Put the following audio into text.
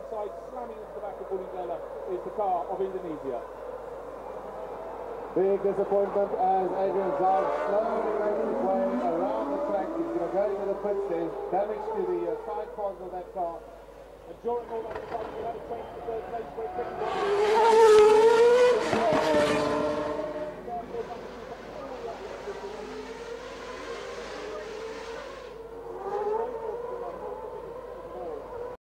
inside, slamming into the back of Bulingala is the car of Indonesia. Big disappointment as Adrian Zaugg slowly makes his way around the track. He's going to go into the pits. Damage to the uh, side pods of that car. And during all that time, we had a change to third place very.